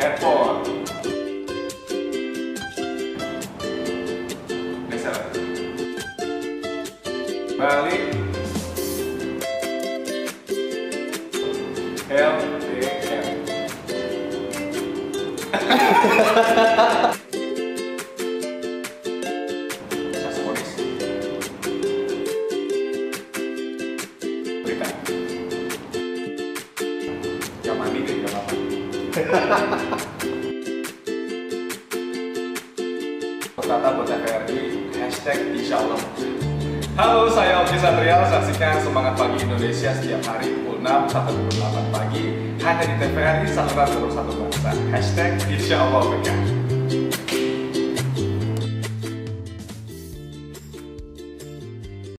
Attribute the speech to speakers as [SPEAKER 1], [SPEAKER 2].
[SPEAKER 1] headphone. Geser. Balik. L, D M. Kata buat TVRI, hashtag insya Allah. Halo, saya Oki Satria. Saksikan Semangat Pagi Indonesia setiap hari pukul 6 sampai pukul 8 pagi hanya di TVRI Saluran Nomor Satu Bangsa. Hashtag insya Allah berkah.